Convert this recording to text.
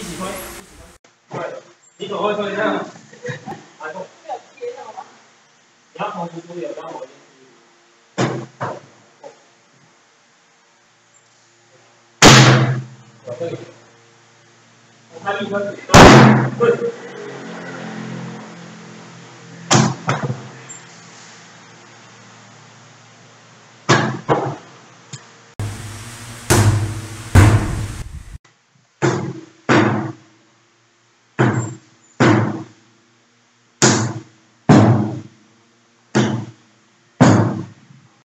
一起推。对，你走会推这样。来，走。你要同时出力，然后我先。对。我开一分，对。